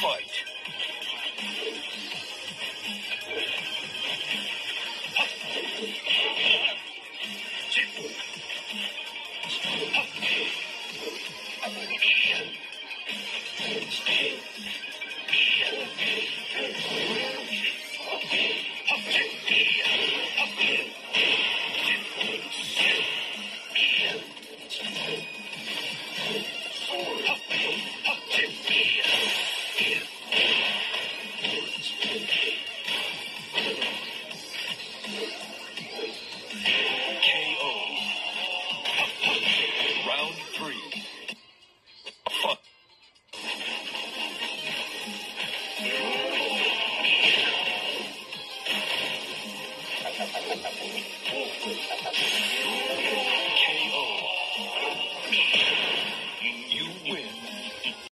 fight. Thank you.